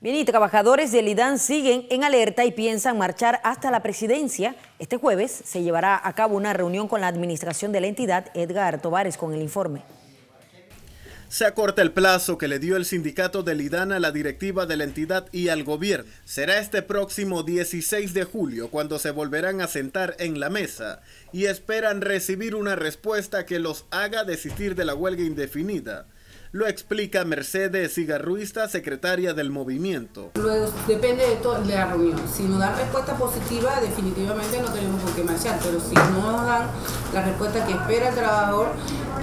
Bien, y trabajadores del IDAN siguen en alerta y piensan marchar hasta la presidencia. Este jueves se llevará a cabo una reunión con la administración de la entidad. Edgar Tovares con el informe. Se acorta el plazo que le dio el sindicato del IDAN a la directiva de la entidad y al gobierno. Será este próximo 16 de julio cuando se volverán a sentar en la mesa y esperan recibir una respuesta que los haga desistir de la huelga indefinida. Lo explica Mercedes Cigarruista, secretaria del movimiento. Luego depende de, de la reunión. Si nos dan respuesta positiva, definitivamente no tenemos por qué marchar, pero si no nos dan la respuesta que espera el trabajador,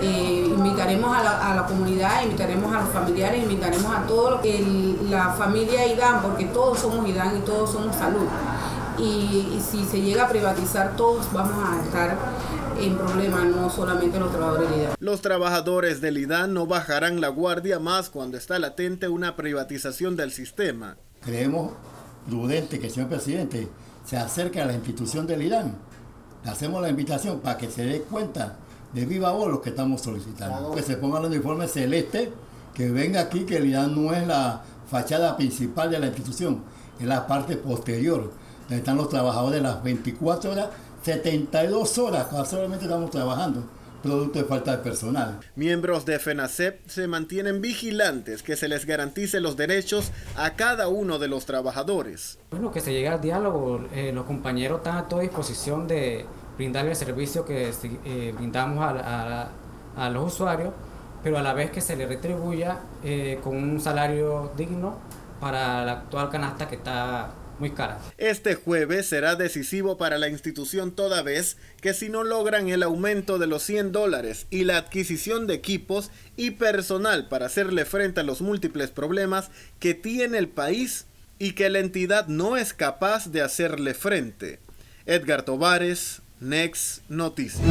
eh, invitaremos a la, comunidad, invitaremos a los familiares, invitaremos a todos la familia IDAN, porque todos somos IDAN y todos somos salud. Y, y si se llega a privatizar, todos vamos a estar en problemas, no solamente los trabajadores del IDAN. Los trabajadores del IDAN no bajarán la guardia más cuando está latente una privatización del sistema. Creemos prudente que el señor presidente se acerque a la institución del IDAN. Le hacemos la invitación para que se dé cuenta de viva voz lo que estamos solicitando. Que se ponga el uniforme celeste, que venga aquí, que el IDAN no es la fachada principal de la institución, es la parte posterior, están los trabajadores de las 24 horas 72 horas solamente estamos trabajando producto de falta de personal. Miembros de FENACEP se mantienen vigilantes que se les garantice los derechos a cada uno de los trabajadores. Bueno, que se llegue al diálogo, eh, los compañeros están a toda disposición de brindarle el servicio que eh, brindamos a, a, a, los usuarios, pero a la vez que se les retribuya eh, con un salario digno para la actual canasta que está muy cara. Este jueves será decisivo para la institución toda vez que si no logran el aumento de los 100 dólares y la adquisición de equipos y personal para hacerle frente a los múltiples problemas que tiene el país y que la entidad no es capaz de hacerle frente. Edgar Tovares, Next Noticias.